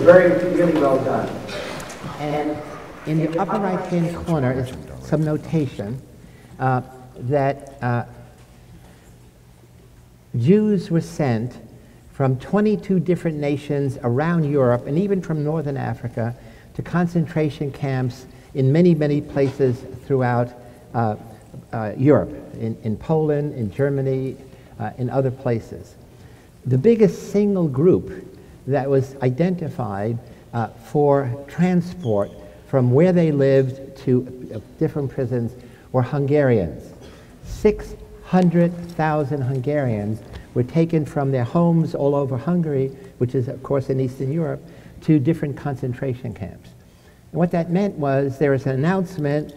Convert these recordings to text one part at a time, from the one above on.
very, really well done. And in the upper right-hand corner is some notation uh, that uh, Jews were sent from 22 different nations around Europe and even from northern Africa to concentration camps in many, many places throughout uh, uh, Europe, in, in Poland, in Germany, uh, in other places. The biggest single group that was identified uh, for transport from where they lived to uh, different prisons were Hungarians. 600,000 Hungarians were taken from their homes all over Hungary, which is, of course, in Eastern Europe, to different concentration camps. And what that meant was there was an announcement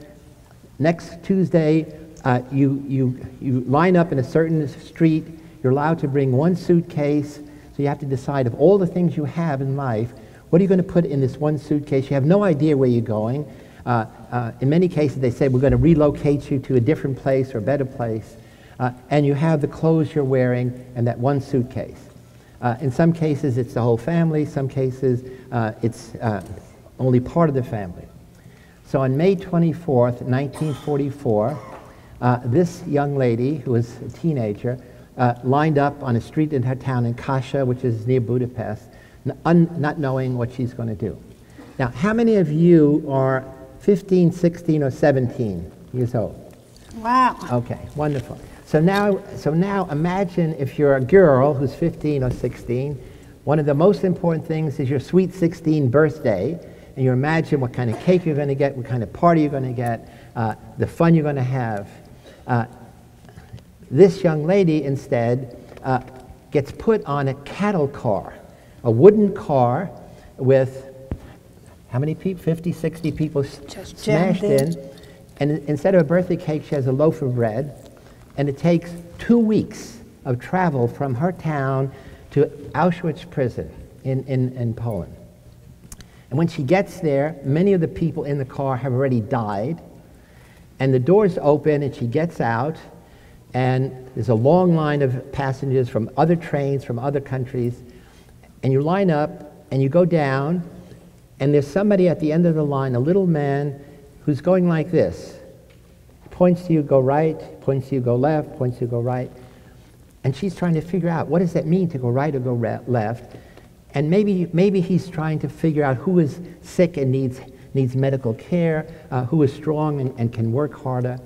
next Tuesday, uh, you, you, you line up in a certain street, you're allowed to bring one suitcase, so you have to decide of all the things you have in life, what are you going to put in this one suitcase? You have no idea where you're going. Uh, uh, in many cases, they say, we're going to relocate you to a different place or a better place. Uh, and you have the clothes you're wearing and that one suitcase. Uh, in some cases, it's the whole family. Some cases, uh, it's uh, only part of the family. So on May 24th, 1944, this young lady, who was a teenager, lined up on a street in her town in Kassa, which is near Budapest, not knowing what she's going to do. Now, how many of you are 15, 16, or 17 years old? Wow. Okay, wonderful. So now, so now imagine if you're a girl who's 15 or 16, one of the most important things is your sweet 16 birthday, and you imagine what kind of cake you're going to get, what kind of party you're going to get, uh, the fun you're going to have. Uh, this young lady instead uh, gets put on a cattle car, a wooden car with how many people? 50, 60 people Just smashed in. And instead of a birthday cake, she has a loaf of bread. And it takes two weeks of travel from her town to Auschwitz prison in, in, in Poland. And when she gets there, many of the people in the car have already died. And the doors open and she gets out. And there's a long line of passengers from other trains from other countries. And you line up and you go down. And there's somebody at the end of the line, a little man, who's going like this points to you, go right, points to you, go left, points to you, go right. And she's trying to figure out what does that mean to go right or go left. And maybe, maybe he's trying to figure out who is sick and needs, needs medical care, uh, who is strong and, and can work harder.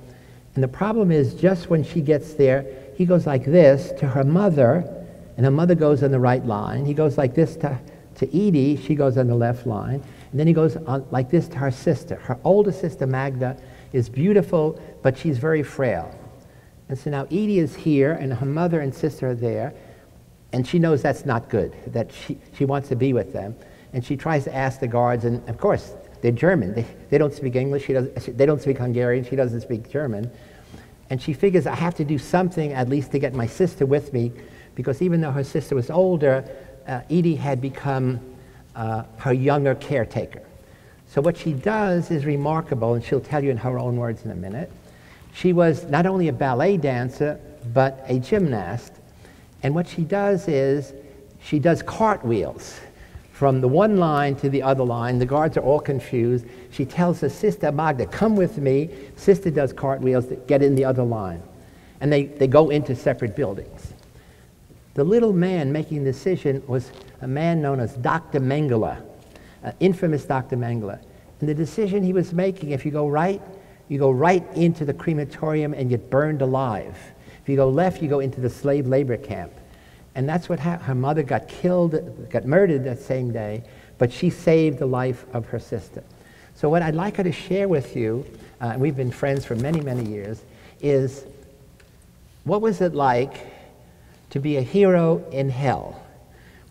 And the problem is, just when she gets there, he goes like this to her mother, and her mother goes on the right line. He goes like this to, to Edie, she goes on the left line. And then he goes on like this to her sister. Her older sister, Magda, is beautiful, but she's very frail. And so now Edie is here, and her mother and sister are there, and she knows that's not good, that she, she wants to be with them. And she tries to ask the guards, and of course, they're German. They, they don't speak English, she doesn't, they don't speak Hungarian, she doesn't speak German. And she figures, I have to do something at least to get my sister with me, because even though her sister was older, uh, Edie had become uh, her younger caretaker. So what she does is remarkable, and she'll tell you in her own words in a minute. She was not only a ballet dancer, but a gymnast. And what she does is she does cartwheels from the one line to the other line. The guards are all confused. She tells her sister Magda, come with me. Sister does cartwheels get in the other line. And they, they go into separate buildings. The little man making the decision was a man known as Dr. Mengele, infamous Dr. Mengele. And the decision he was making, if you go right, you go right into the crematorium and get burned alive. If you go left, you go into the slave labor camp. And that's what happened. Her mother got killed, got murdered that same day, but she saved the life of her sister. So what I'd like her to share with you, uh, and we've been friends for many, many years, is what was it like to be a hero in hell?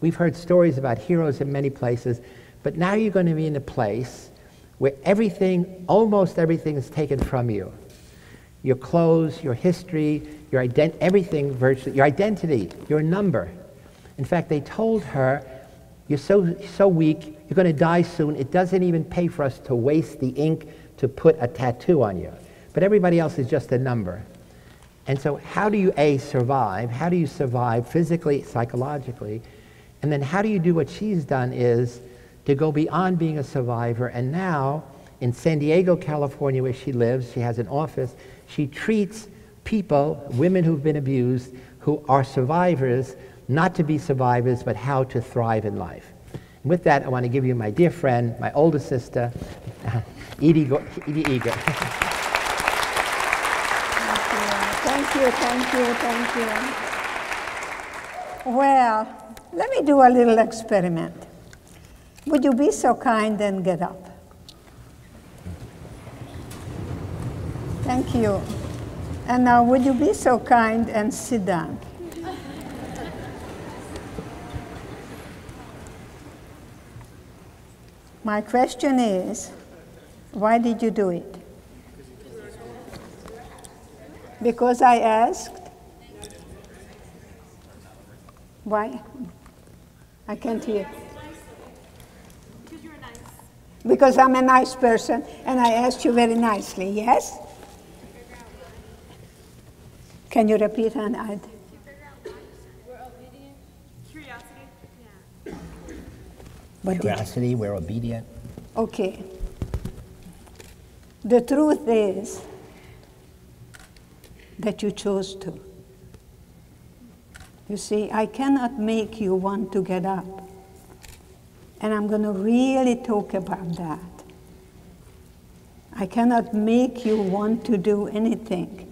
We've heard stories about heroes in many places, but now you're going to be in a place where everything, almost everything is taken from you. Your clothes, your history, your ident- everything virtually, your identity, your number. In fact, they told her You're so, so weak, you're going to die soon. It doesn't even pay for us to waste the ink to put a tattoo on you. But everybody else is just a number. And so, how do you, A, survive? How do you survive physically, psychologically? And then, how do you do what she's done is to go beyond being a survivor. And now, in San Diego, California, where she lives, she has an office, she treats people, women who've been abused, who are survivors, not to be survivors, but how to thrive in life. And with that, I want to give you my dear friend, my older sister, Edie, Go- Edie Eger. Thank you, thank you, thank you. Well, let me do a little experiment. Would you be so kind and get up? Thank you. And now, would you be so kind and sit down? My question is why did you do it? Because I asked? Why? I can't hear. Because you're nice. Because I'm a nice person and I asked you very nicely, yes? Can you repeat and add? We're obedient. What Curiosity, we're obedient. Okay. The truth is that you chose to. You see, I cannot make you want to get up. And I'm going to really talk about that. I cannot make you want to do anything.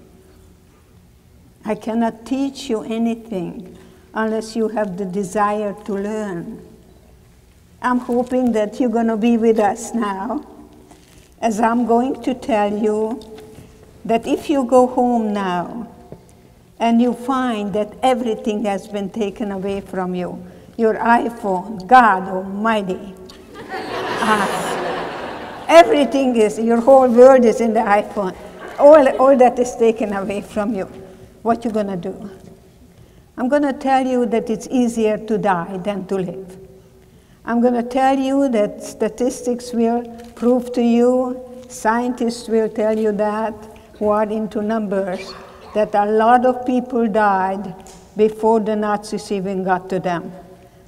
I cannot teach you anything unless you have the desire to learn. I'm hoping that you're going to be with us now as I'm going to tell you that if you go home now and you find that everything has been taken away from you, your iPhone, God Almighty, ah, everything is, your whole world is in the iPhone, all, all that is taken away from you, what you going to do? I'm going to tell you that it's easier to die than to live. I'm going to tell you that statistics will prove to you, scientists will tell you that, who are into numbers, that a lot of people died before the Nazis even got to them.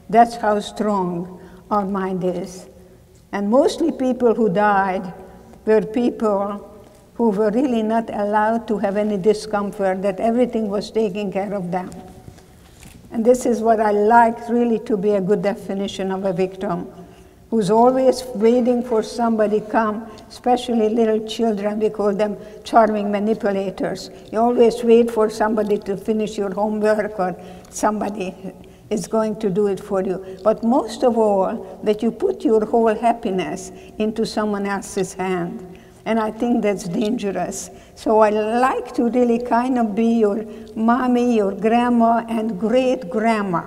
That's how strong our mind is. And mostly people who died were people who were really not allowed to have any discomfort, that everything was taken care of them. And this is what I like really to be a good definition of a victim, who's always waiting for somebody come, especially little children, we call them charming manipulators. You always wait for somebody to finish your homework or somebody is going to do it for you. But most of all, that you put your whole happiness into someone else's hand. And I think that's dangerous. So I like to really kind of be your mommy, your grandma, and great grandma.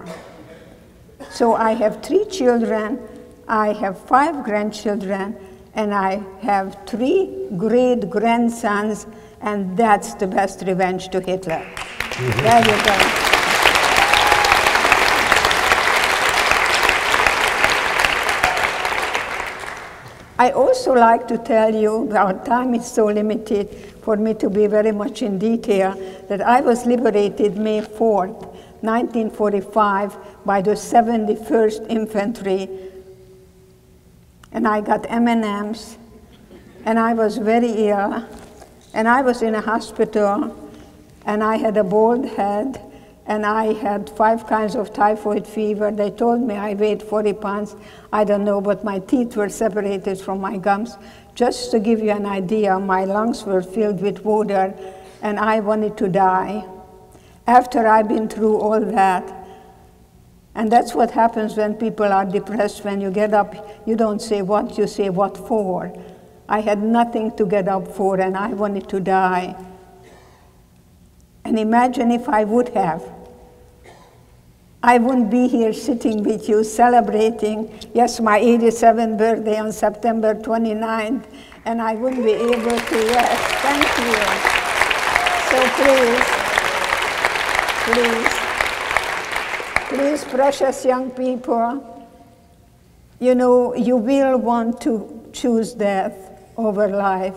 So I have three children, I have five grandchildren, and I have three great grandsons, and that's the best revenge to Hitler. There you go. I also like to tell you, our time is so limited for me to be very much in detail, that I was liberated May 4th, 1945, by the 71st Infantry, and I got M&Ms, and I was very ill, and I was in a hospital, and I had a bald head, and I had five kinds of typhoid fever. They told me I weighed 40 pounds. I don't know, but my teeth were separated from my gums. Just to give you an idea, my lungs were filled with water, and I wanted to die. After I've been through all that, and that's what happens when people are depressed. When you get up, you don't say what, you say what for. I had nothing to get up for, and I wanted to die. And imagine if I would have. I wouldn't be here sitting with you celebrating, yes, my 87th birthday on September 29th, and I wouldn't be able to, yes, thank you. So please, please, please, precious young people, You know, you will want to choose death over life,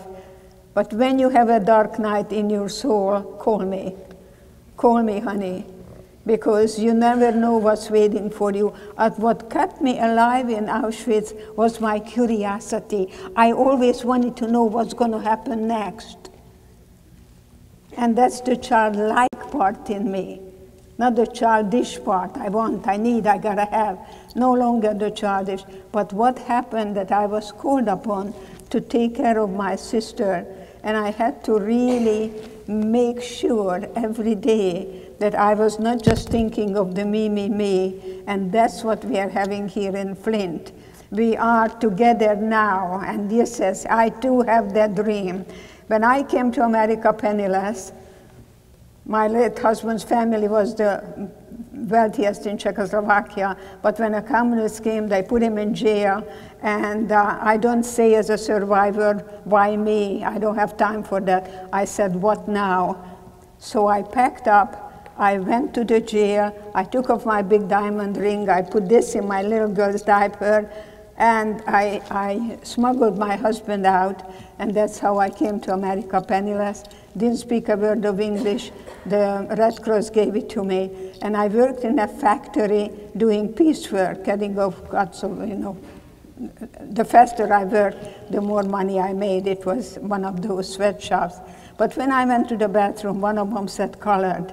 but when you have a dark night in your soul, call me. Call me, honey, because you never know what's waiting for you. And what kept me alive in Auschwitz was my curiosity. I always wanted to know what's going to happen next. And that's the childlike part in me, not the childish part. I want, I need, I gotta have. No longer the childish. But what happened that I was called upon to take care of my sister, and I had to really make sure every day that I was not just thinking of the me, me, me, and that's what we are having here in Flint. We are together now, and this says, I too have that dream. When I came to America penniless, my late husband's family was the wealthiest in Czechoslovakia, but when the communists came, they put him in jail. And uh, I don't say as a survivor, why me? I don't have time for that. I said, what now? So I packed up, I went to the jail, I took off my big diamond ring, I put this in my little girl's diaper, and I, I smuggled my husband out, and that's how I came to America penniless. Didn't speak a word of English. The Red Cross gave it to me, and I worked in a factory doing piecework, cutting off cuts of, you know. The faster I worked, the more money I made. It was one of those sweatshops. But when I went to the bathroom, one of them said colored.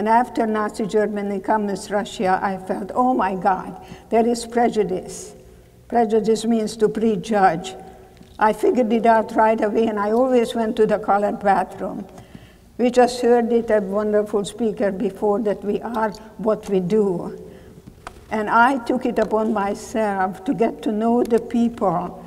And after Nazi Germany, comes Russia, I felt, oh my God, there is prejudice. Prejudice means to prejudge. I figured it out right away, and I always went to the colored bathroom. We just heard it, a wonderful speaker before, that we are what we do. And I took it upon myself to get to know the people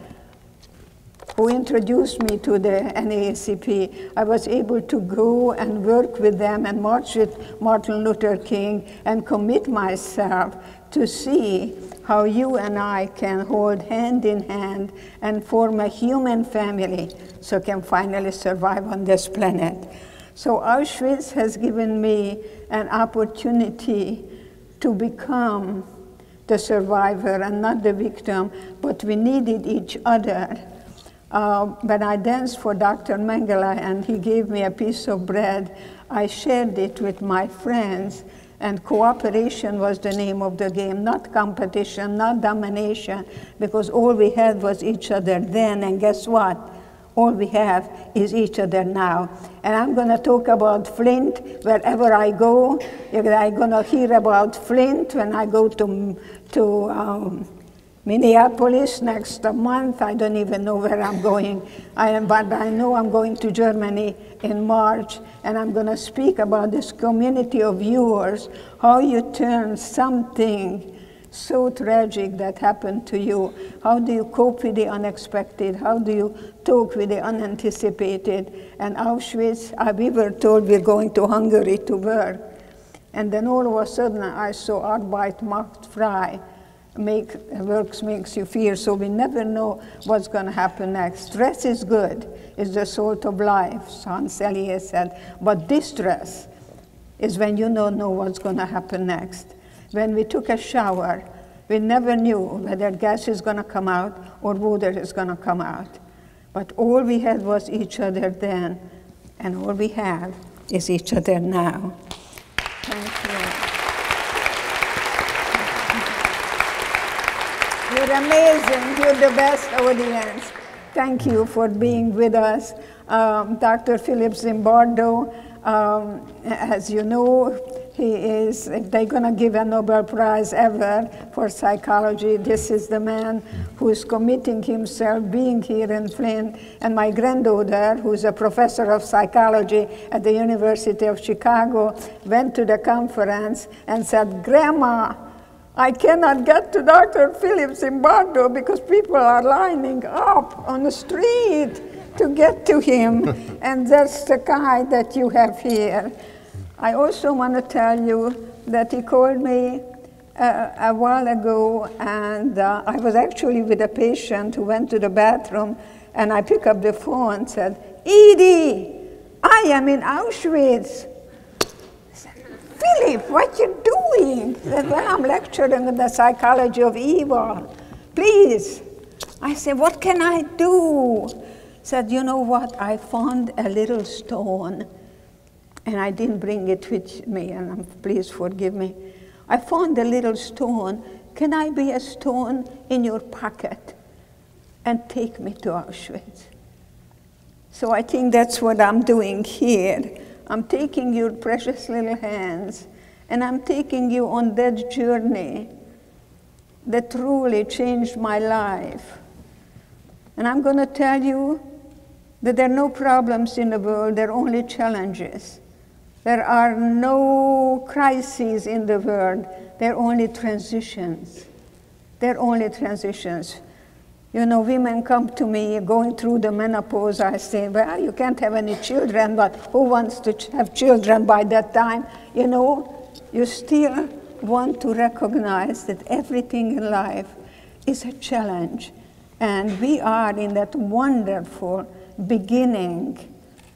who introduced me to the NAACP. I was able to go and work with them and march with Martin Luther King and commit myself to see how you and I can hold hand in hand and form a human family so can finally survive on this planet. So Auschwitz has given me an opportunity to become the survivor and not the victim, but we needed each other. Uh, when I danced for Dr. Mengele and he gave me a piece of bread, I shared it with my friends and cooperation was the name of the game, not competition, not domination, because all we had was each other then, and guess what? All we have is each other now. And I'm going to talk about Flint wherever I go. I'm going to hear about Flint when I go to, to um, Minneapolis next month. I don't even know where I'm going. I am, but I know I'm going to Germany in March, and I'm going to speak about this community of yours, how you turn something so tragic that happened to you. How do you cope with the unexpected? How do you talk with the unanticipated? And Auschwitz, uh, we were told we're going to Hungary to work. And then all of a sudden I saw Arbeit macht frei make works makes you fear, so we never know what's going to happen next. Stress is good, it's the salt of life, Selye said, but distress is when you don't know what's going to happen next. When we took a shower, we never knew whether gas is going to come out or water is going to come out. But all we had was each other then, and all we have is each other now. Thank you. You're amazing. You're the best audience. Thank you for being with us. Um, Dr. Philip Zimbardo, um, as you know, he is, if they're going to give a Nobel Prize ever for psychology, this is the man who is committing himself being here in Flint. And my granddaughter, who's a professor of psychology at the University of Chicago, went to the conference and said, Grandma, I cannot get to Dr. Philip Zimbardo because people are lining up on the street to get to him. and that's the guy that you have here. I also want to tell you that he called me uh, a while ago, and uh, I was actually with a patient who went to the bathroom, and I picked up the phone and said, Edie, I am in Auschwitz. Philip, what you doing? When I'm lecturing on the psychology of evil. please. I said, what can I do? Said, you know what? I found a little stone, and I didn't bring it with me, and please forgive me. I found a little stone. Can I be a stone in your pocket and take me to Auschwitz? So I think that's what I'm doing here. I'm taking your precious little hands and I'm taking you on that journey that truly changed my life. And I'm going to tell you that there are no problems in the world, there are only challenges. There are no crises in the world, there are only transitions. There are only transitions. You know, women come to me going through the menopause. I say, well, you can't have any children, but who wants to have children by that time? You know, you still want to recognize that everything in life is a challenge. And we are in that wonderful beginning.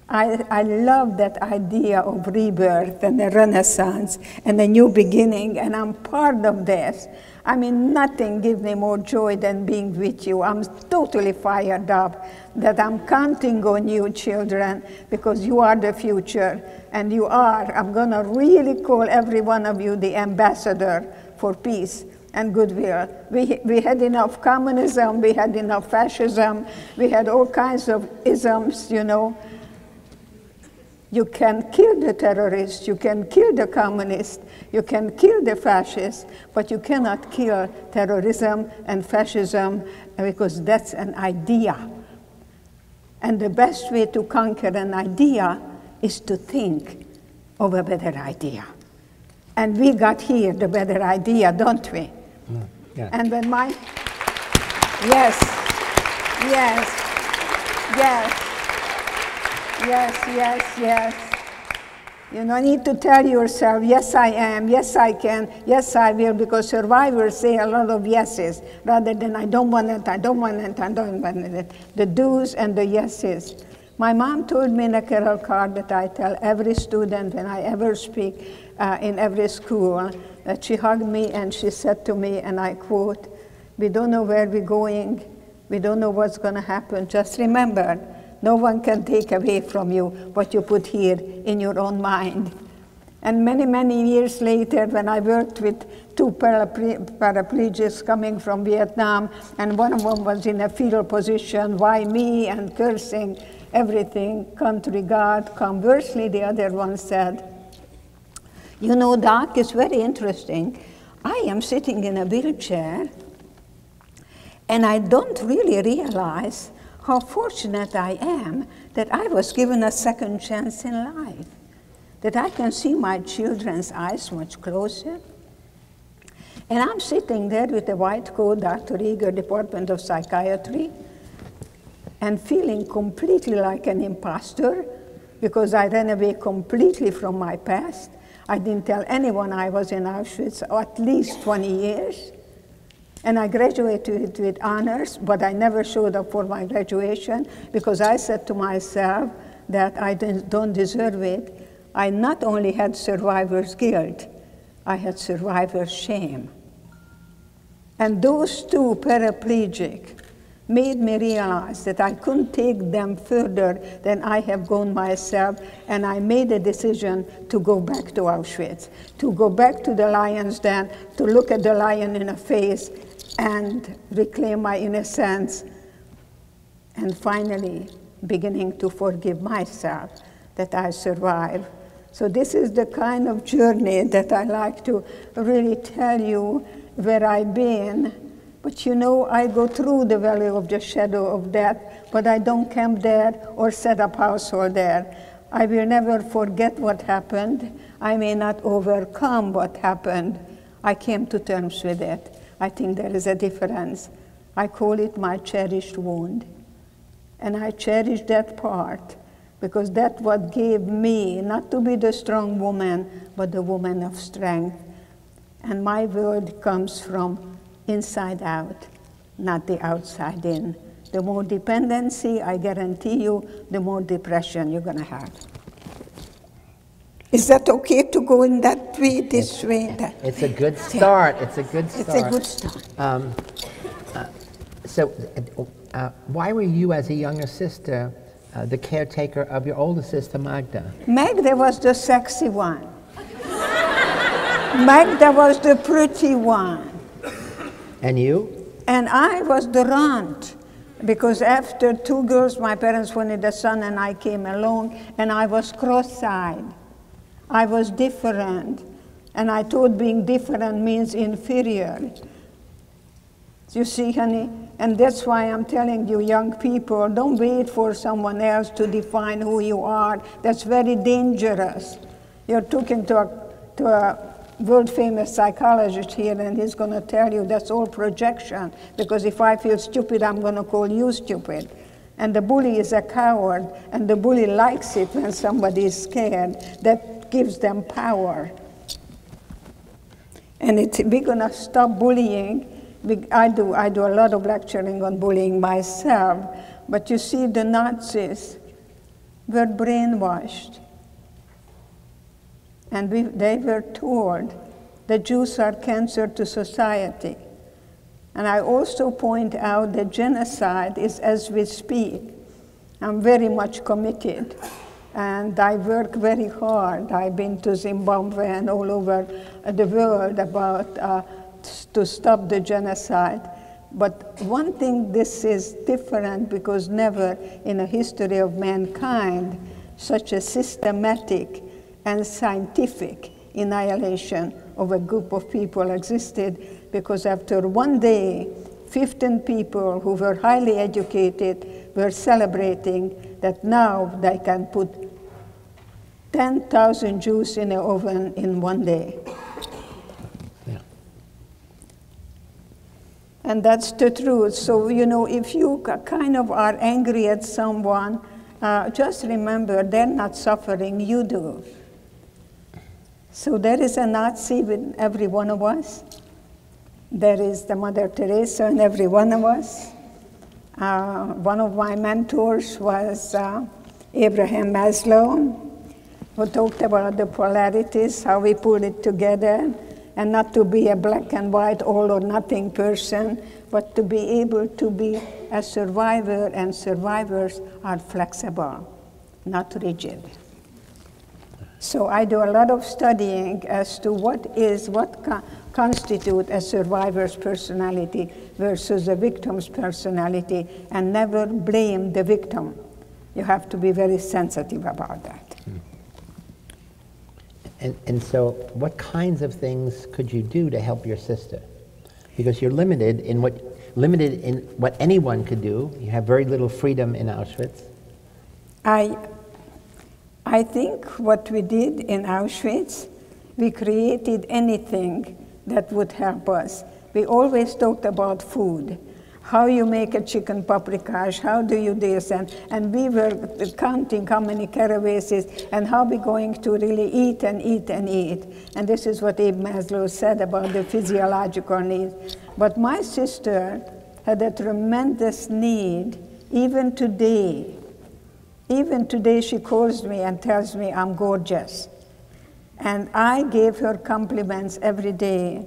I, I love that idea of rebirth and the renaissance and the new beginning, and I'm part of this. I mean, nothing gives me more joy than being with you. I'm totally fired up that I'm counting on you, children, because you are the future. And you are, I'm going to really call every one of you the ambassador for peace and goodwill. We, we had enough communism, we had enough fascism, we had all kinds of isms, you know. You can kill the terrorists, you can kill the communists, you can kill the fascists, but you cannot kill terrorism and fascism because that's an idea. And the best way to conquer an idea is to think of a better idea. And we got here the better idea, don't we? Mm, yeah. And when my, yes, yes, yes. Yes, yes, yes. You don't need to tell yourself, yes, I am, yes, I can, yes, I will, because survivors say a lot of yeses rather than I don't want it, I don't want it, I don't want it. The do's and the yeses. My mom told me in a carol card that I tell every student when I ever speak uh, in every school that she hugged me and she said to me, and I quote, We don't know where we're going, we don't know what's going to happen. Just remember, no one can take away from you what you put here in your own mind. And many, many years later, when I worked with two paraplegics coming from Vietnam, and one of them was in a fetal position, why me, and cursing everything, country God. Conversely, the other one said, You know, Doc, it's very interesting. I am sitting in a wheelchair, and I don't really realize how fortunate I am that I was given a second chance in life, that I can see my children's eyes much closer. And I'm sitting there with a white coat, Dr. Eger, Department of Psychiatry, and feeling completely like an imposter because I ran away completely from my past. I didn't tell anyone I was in Auschwitz at least 20 years. And I graduated with honors, but I never showed up for my graduation because I said to myself that I don't deserve it. I not only had survivor's guilt, I had survivor's shame. And those two paraplegic made me realize that I couldn't take them further than I have gone myself, and I made a decision to go back to Auschwitz, to go back to the lion's den, to look at the lion in the face and reclaim my innocence, and finally beginning to forgive myself that I survived. So, this is the kind of journey that I like to really tell you where I've been. But you know, I go through the valley of the shadow of death, but I don't camp there or set up household there. I will never forget what happened. I may not overcome what happened. I came to terms with it. I think there is a difference. I call it my cherished wound. And I cherish that part because that's what gave me not to be the strong woman, but the woman of strength. And my word comes from inside out, not the outside in. The more dependency, I guarantee you, the more depression you're going to have. Is that okay to go in that way, this it's, way? That? It's a good start. It's a good start. It's a good start. Um, So, uh, why were you, as a younger sister, uh, the caretaker of your older sister, Magda? Magda was the sexy one. Magda was the pretty one. And you? And I was the runt. Because after two girls, my parents wanted a son, and I came along, and I was cross eyed. I was different. And I thought being different means inferior. You see, honey? And that's why I'm telling you, young people, don't wait for someone else to define who you are. That's very dangerous. You're talking to a, to a world famous psychologist here, and he's going to tell you that's all projection. Because if I feel stupid, I'm going to call you stupid. And the bully is a coward, and the bully likes it when somebody is scared. That gives them power. And we're going to stop bullying. We, I, do, I do a lot of lecturing on bullying myself. But you see, the Nazis were brainwashed. And we, they were told the Jews are cancer to society. And I also point out that genocide is as we speak. I'm very much committed. And I work very hard. I've been to Zimbabwe and all over the world about uh, to stop the genocide. But one thing this is different because never in the history of mankind such a systematic and scientific annihilation of a group of people existed because after one day, 15 people who were highly educated were celebrating that now they can put 10,000 Jews in an oven in one day. Yeah. And that's the truth. So, you know, if you kind of are angry at someone, uh, just remember they're not suffering, you do. So there is a Nazi in every one of us. There is the Mother Teresa in every one of us. Uh, one of my mentors was uh, Abraham Maslow, who talked about the polarities, how we put it together, and not to be a black and white, all or nothing person, but to be able to be a survivor, and survivors are flexible, not rigid. So I do a lot of studying as to what is, what constitute a survivor's personality versus a victim's personality, and never blame the victim. You have to be very sensitive about that. Hmm. And, and so, what kinds of things could you do to help your sister? Because you're limited in what, limited in what anyone could do. You have very little freedom in Auschwitz. I, I think what we did in Auschwitz, we created anything that would help us. We always talked about food, how you make a chicken paprikash, how do you do this, and, and we were counting how many calories and how we're going to really eat and eat and eat. And this is what Abe Maslow said about the physiological needs. But my sister had a tremendous need, even today. Even today, she calls me and tells me I'm gorgeous. And I gave her compliments every day.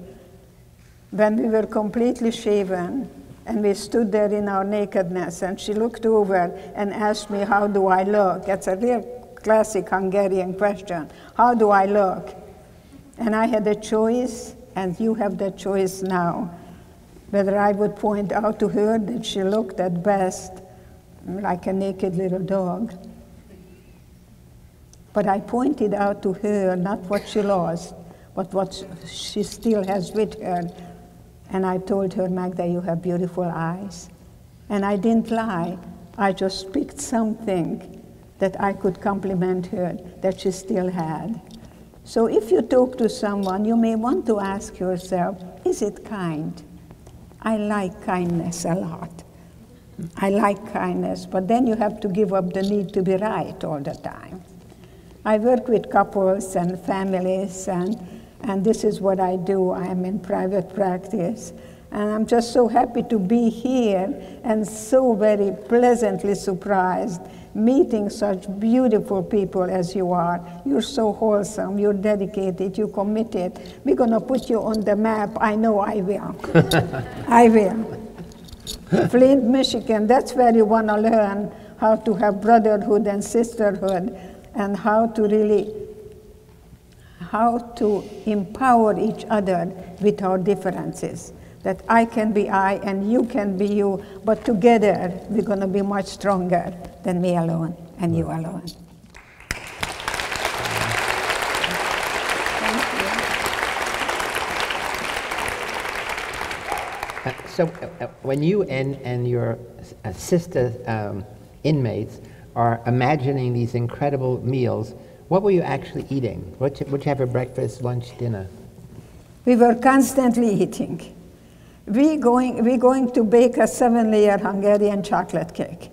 When we were completely shaven and we stood there in our nakedness and she looked over and asked me how do i look? That's a real classic hungarian question. How do i look? And i had a choice and you have the choice now. Whether i would point out to her that she looked at best like a naked little dog but i pointed out to her not what she lost but what she still has with her and I told her, Magda, you have beautiful eyes. And I didn't lie. I just picked something that I could compliment her that she still had. So if you talk to someone, you may want to ask yourself, is it kind? I like kindness a lot. I like kindness, but then you have to give up the need to be right all the time. I work with couples and families and and this is what I do. I am in private practice. And I'm just so happy to be here and so very pleasantly surprised meeting such beautiful people as you are. You're so wholesome, you're dedicated, you're committed. We're going to put you on the map. I know I will. I will. Flint, Michigan. That's where you want to learn how to have brotherhood and sisterhood and how to really how to empower each other with our differences. That I can be I and you can be you, but together we're going to be much stronger than me alone and you alone. Uh, so, uh, uh, when you and, and your uh, sister um, inmates are imagining these incredible meals, what were you actually eating? What would you have for breakfast, lunch, dinner? We were constantly eating. We going, we going to bake a seven-layer Hungarian chocolate cake.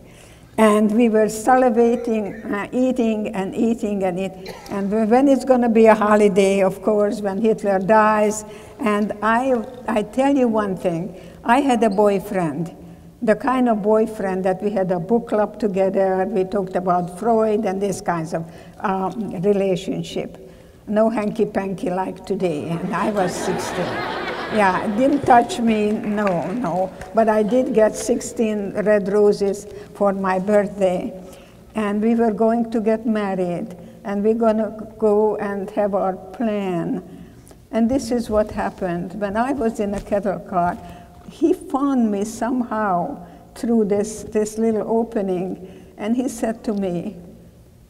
And we were salivating, uh, eating and eating and eating. And when it's going to be a holiday, of course, when Hitler dies. And I, I tell you one thing I had a boyfriend, the kind of boyfriend that we had a book club together, we talked about Freud and these kinds of um, relationship. No hanky panky like today. And I was 16. Yeah, didn't touch me, no, no. But I did get 16 red roses for my birthday. And we were going to get married. And we're going to go and have our plan. And this is what happened. When I was in a kettle car, found me somehow through this, this little opening. And he said to me,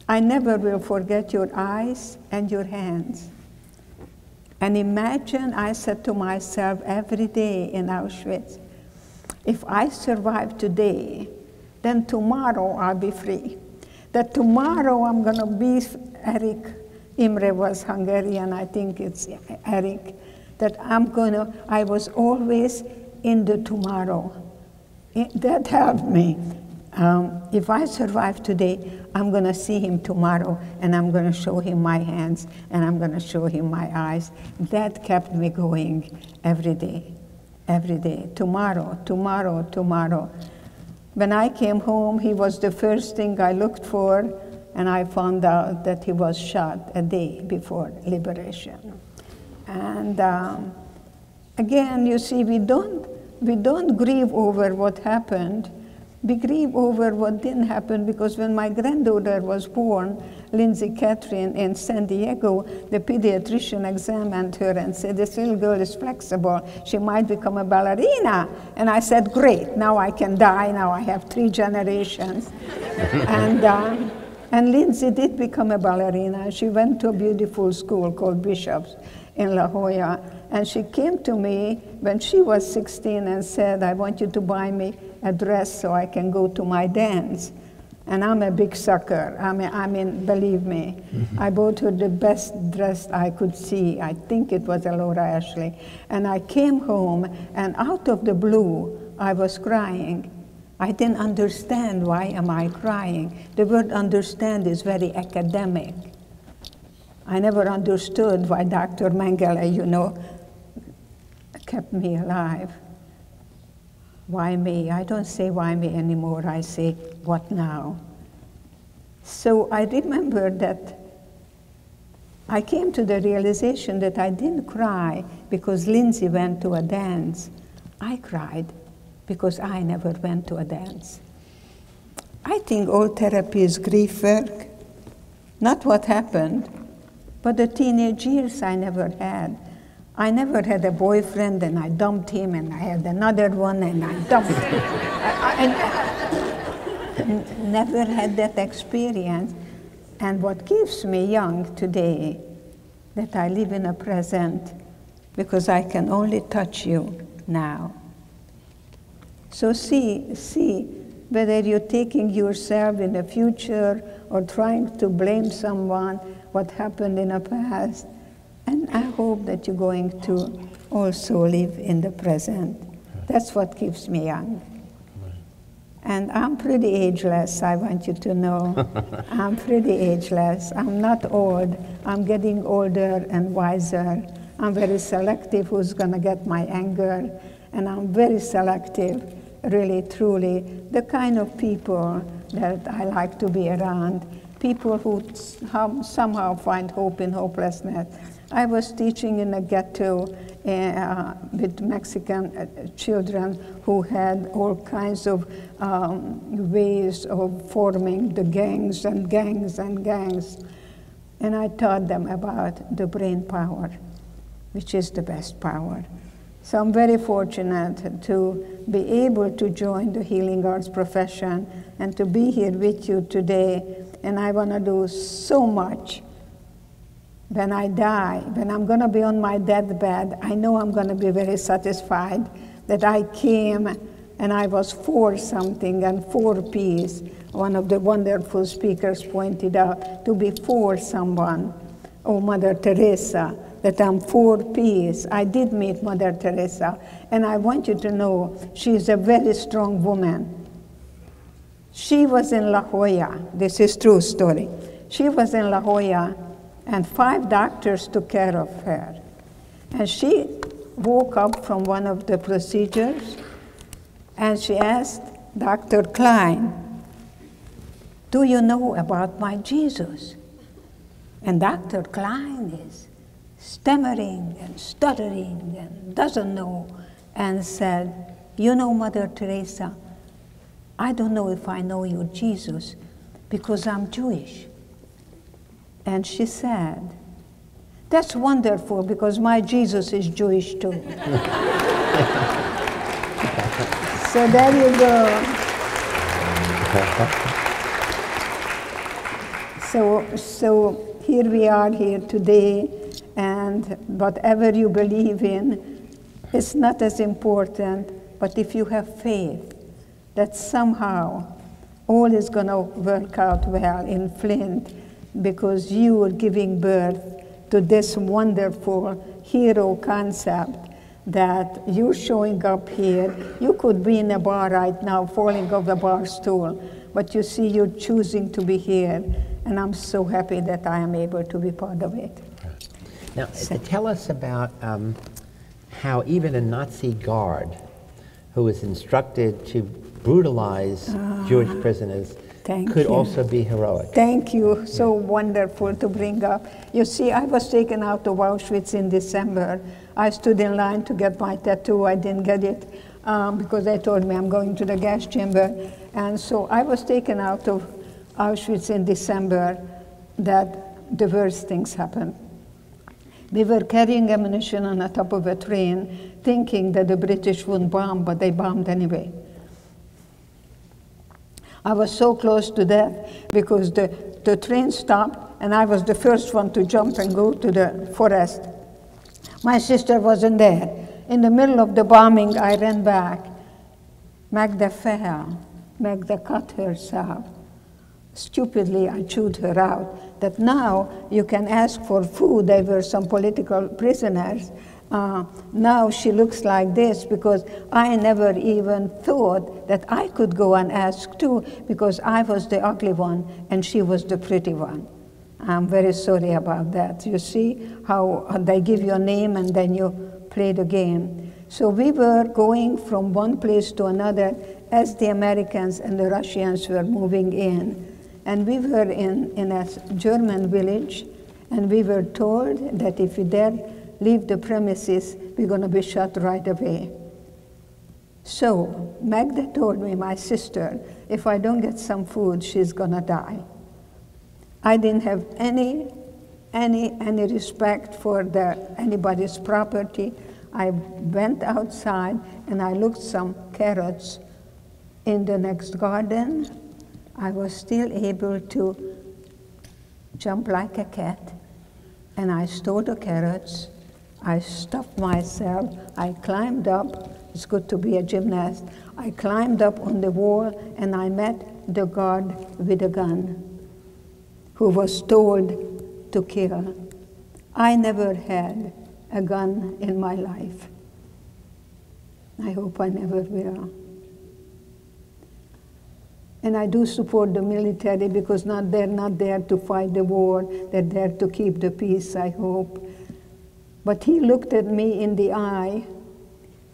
I never will forget your eyes and your hands. And imagine, I said to myself every day in Auschwitz, if I survive today, then tomorrow I'll be free. That tomorrow I'm going to be Eric. Imre was Hungarian, I think it's Eric. That I'm going to, I was always in the tomorrow. That helped me. Um, if I survive today, I'm going to see him tomorrow, and I'm going to show him my hands, and I'm going to show him my eyes. That kept me going every day, every day. Tomorrow, tomorrow, tomorrow. When I came home, he was the first thing I looked for, and I found out that he was shot a day before liberation. And um, again, you see, we don't, we don't grieve over what happened we grieve over what didn't happen because when my granddaughter was born, Lindsay Catherine in San Diego, the pediatrician examined her and said, This little girl is flexible. She might become a ballerina. And I said, Great, now I can die. Now I have three generations. and, uh, and Lindsay did become a ballerina. She went to a beautiful school called Bishops in La Jolla. And she came to me when she was 16 and said, I want you to buy me a dress so I can go to my dance. And I'm a big sucker. I mean, I mean believe me. Mm-hmm. I bought her the best dress I could see. I think it was a Laura Ashley. And I came home, and out of the blue, I was crying. I didn't understand why am I crying. The word understand is very academic. I never understood why Dr. Mengele, you know, kept me alive. Why me? I don't say why me anymore. I say, what now? So I remember that I came to the realization that I didn't cry because Lindsay went to a dance. I cried because I never went to a dance. I think all therapy is grief work, not what happened, but the teenage years I never had. I never had a boyfriend and I dumped him and I had another one and I dumped him. I, I never had that experience. And what keeps me young today, that I live in a present because I can only touch you now. So see, see whether you're taking yourself in the future or trying to blame someone what happened in the past and I hope that you're going to also live in the present. That's what keeps me young. And I'm pretty ageless, I want you to know. I'm pretty ageless. I'm not old. I'm getting older and wiser. I'm very selective who's going to get my anger. And I'm very selective, really, truly, the kind of people that I like to be around. People who somehow find hope in hopelessness I was teaching in a ghetto uh, with Mexican uh, children who had all kinds of um, ways of forming the gangs and gangs and gangs. And I taught them about the brain power, which is the best power. So I'm very fortunate to be able to join the healing arts profession and to be here with you today. And I want to do so much when I die, when I'm going to be on my deathbed, I know I'm going to be very satisfied that I came and I was for something and for peace. One of the wonderful speakers pointed out to be for someone. Oh, Mother Teresa, that I'm for peace. I did meet Mother Teresa, and I want you to know she's a very strong woman. She was in La Jolla. This is true story. She was in La Jolla and five doctors took care of her. And she woke up from one of the procedures and she asked Dr. Klein, Do you know about my Jesus? And Dr. Klein is stammering and stuttering and doesn't know and said, You know, Mother Teresa, I don't know if I know your Jesus because I'm Jewish. And she said, That's wonderful because my Jesus is Jewish too. so there you go. So, so here we are here today, and whatever you believe in, it's not as important, but if you have faith that somehow all is going to work out well in Flint, because you are giving birth to this wonderful hero concept that you're showing up here. You could be in a bar right now, falling off the bar stool, but you see, you're choosing to be here, and I'm so happy that I am able to be part of it. Now, tell us about um, how even a Nazi guard who was instructed to brutalize Jewish prisoners Thank could you. also be heroic. Thank you. So wonderful to bring up. You see, I was taken out of Auschwitz in December. I stood in line to get my tattoo. I didn't get it um, because they told me I'm going to the gas chamber. And so I was taken out of Auschwitz in December that the worst things happened. We were carrying ammunition on the top of a train, thinking that the British wouldn't bomb, but they bombed anyway. I was so close to death because the, the train stopped and I was the first one to jump and go to the forest. My sister wasn't there. In the middle of the bombing, I ran back. Magda fell. Magda cut herself. Stupidly, I chewed her out. That now you can ask for food. There were some political prisoners. Uh, now she looks like this because I never even thought that I could go and ask too because I was the ugly one and she was the pretty one. I'm very sorry about that. You see how they give you a name and then you play the game. So we were going from one place to another as the Americans and the Russians were moving in. And we were in, in a German village and we were told that if you dare leave the premises, we're going to be shot right away. So Magda told me, my sister, if I don't get some food, she's going to die. I didn't have any, any, any respect for the, anybody's property. I went outside and I looked some carrots in the next garden. I was still able to jump like a cat and I stole the carrots I stuffed myself. I climbed up. It's good to be a gymnast. I climbed up on the wall and I met the guard with a gun who was told to kill. I never had a gun in my life. I hope I never will. And I do support the military because not, they're not there to fight the war, they're there to keep the peace, I hope. But he looked at me in the eye,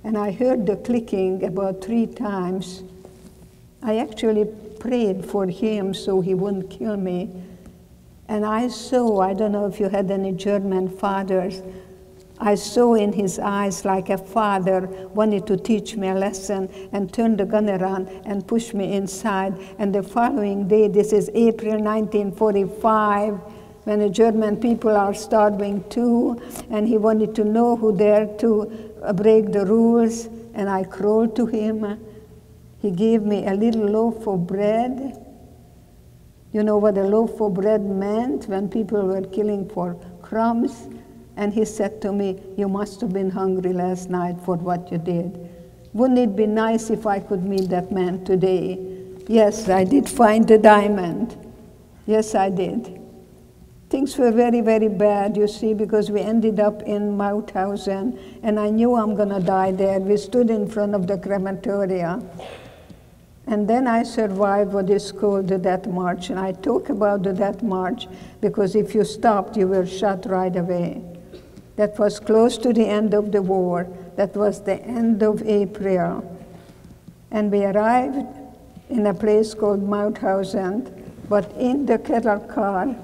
and I heard the clicking about three times. I actually prayed for him so he wouldn't kill me. And I saw, I don't know if you had any German fathers, I saw in his eyes like a father wanted to teach me a lesson and turned the gun around and pushed me inside. And the following day, this is April 1945, when the German people are starving too, and he wanted to know who dared to break the rules. And I crawled to him. He gave me a little loaf of bread. You know what a loaf of bread meant when people were killing for crumbs? And he said to me, You must have been hungry last night for what you did. Wouldn't it be nice if I could meet that man today? Yes, I did find the diamond. Yes, I did. Things were very, very bad, you see, because we ended up in Mauthausen, and I knew I'm going to die there. We stood in front of the crematoria. And then I survived what is called the death march. And I talk about the death march because if you stopped, you were shot right away. That was close to the end of the war. That was the end of April. And we arrived in a place called Mauthausen, but in the cattle car,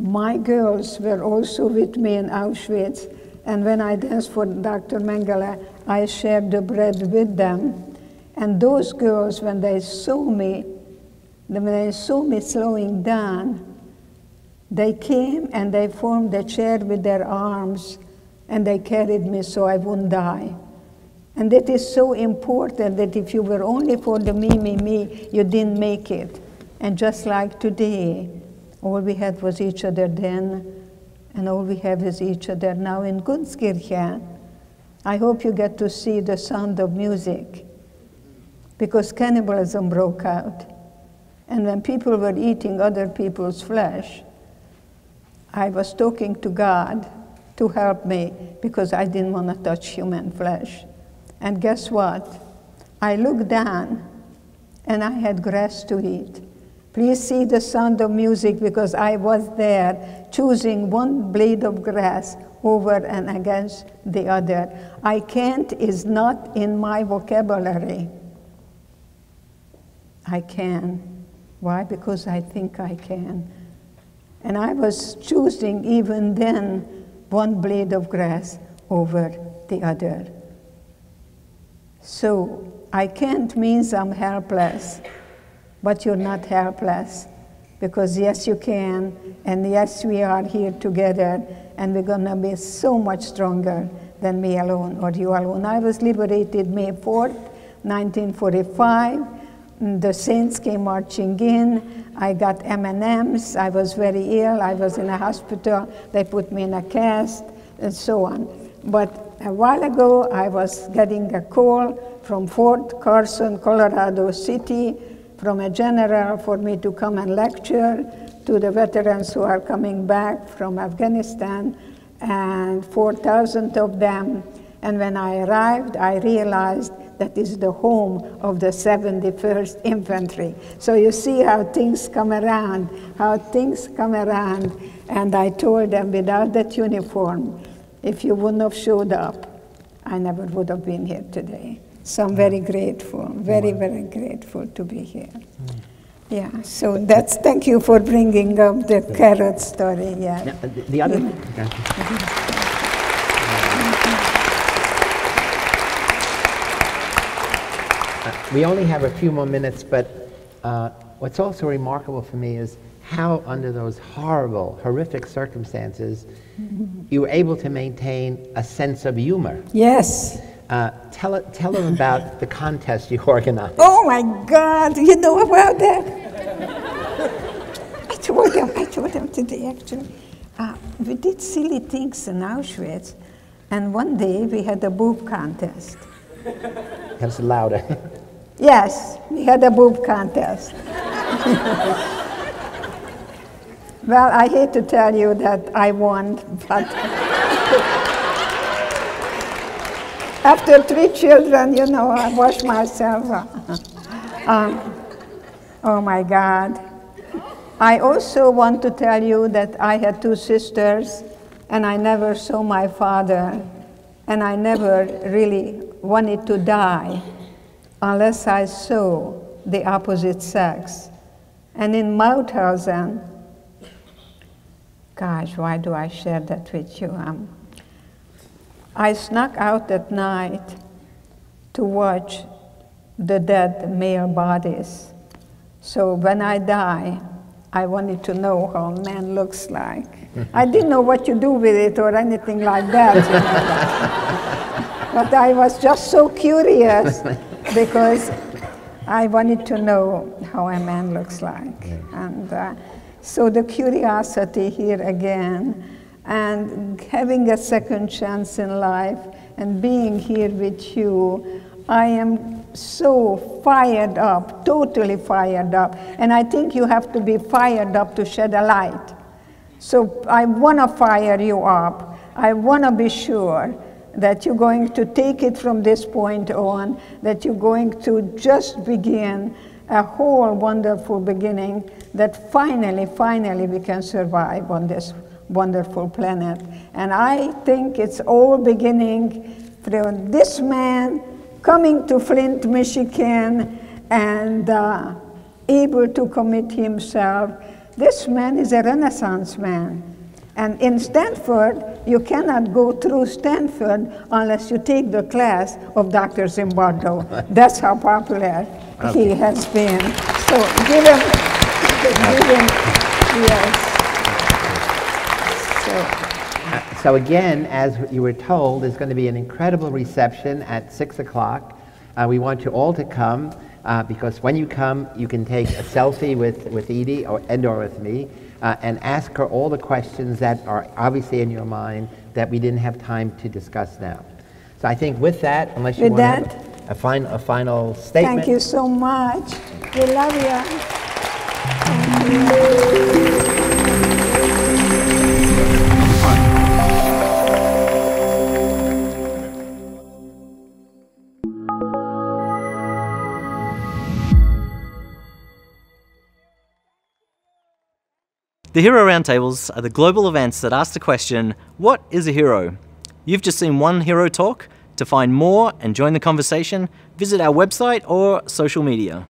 my girls were also with me in Auschwitz. And when I danced for Dr. Mengele, I shared the bread with them. And those girls, when they saw me, when they saw me slowing down, they came and they formed a chair with their arms and they carried me so I wouldn't die. And that is so important that if you were only for the me, me, me, you didn't make it. And just like today, all we had was each other then, and all we have is each other now in Gunskirchen. I hope you get to see the sound of music because cannibalism broke out. And when people were eating other people's flesh, I was talking to God to help me because I didn't want to touch human flesh. And guess what? I looked down and I had grass to eat. Please see the sound of music because I was there choosing one blade of grass over and against the other. I can't is not in my vocabulary. I can. Why? Because I think I can. And I was choosing even then one blade of grass over the other. So I can't means I'm helpless, but you're not helpless. Because yes, you can, and yes, we are here together, and we're gonna be so much stronger than me alone or you alone. I was liberated May 4th, 1945 the saints came marching in. I got M&Ms. I was very ill. I was in a hospital. They put me in a cast and so on. But a while ago, I was getting a call from Fort Carson, Colorado City, from a general for me to come and lecture to the veterans who are coming back from Afghanistan, and 4,000 of them. And when I arrived, I realized that is the home of the 71st Infantry. So you see how things come around, how things come around. And I told them, without that uniform, if you wouldn't have showed up, I never would have been here today. So I'm very grateful, very, very grateful to be here. Hmm. Yeah, so that's, thank you for bringing up the carrot story, yeah. Now, uh, the, the other, okay. Uh, we only have a few more minutes, but uh, what's also remarkable for me is how, under those horrible, horrific circumstances, mm-hmm. you were able to maintain a sense of humor. Yes. Uh, tell, tell them about the contest you organized. Oh my God, you know about that? I told them, I told them today actually. Uh, we did silly things in Auschwitz, and one day we had a boob contest. Have louder. Yes, we had a boob contest. well, I hate to tell you that I won, but after three children, you know, I washed myself. um, oh my God. I also want to tell you that I had two sisters, and I never saw my father, and I never really wanted to die unless I saw the opposite sex. And in Mauthausen, Gosh, why do I share that with you? Um, I snuck out at night to watch the dead male bodies. So when I die, I wanted to know how a man looks like. I didn't know what you do with it or anything like that. you know. but I was just so curious because I wanted to know how a man looks like. And uh, so the curiosity here again, and having a second chance in life, and being here with you, I am so fired up, totally fired up. And I think you have to be fired up to shed a light. So I want to fire you up. I want to be sure that you're going to take it from this point on, that you're going to just begin a whole wonderful beginning that finally, finally we can survive on this wonderful planet. And I think it's all beginning from this man coming to Flint, Michigan, and uh, able to commit himself. This man is a Renaissance man. And in Stanford, you cannot go through Stanford unless you take the class of Dr. Zimbardo. That's how popular he has been. So give him, give him, yes. So, again, as you were told, there's going to be an incredible reception at 6 o'clock. Uh, we want you all to come uh, because when you come, you can take a selfie with, with Edie or, and or with me uh, and ask her all the questions that are obviously in your mind that we didn't have time to discuss now. So I think with that, unless you With want that, a, fin- a final statement. thank you so much. We love you. The Hero Roundtables are the global events that ask the question what is a hero? You've just seen one hero talk. To find more and join the conversation, visit our website or social media.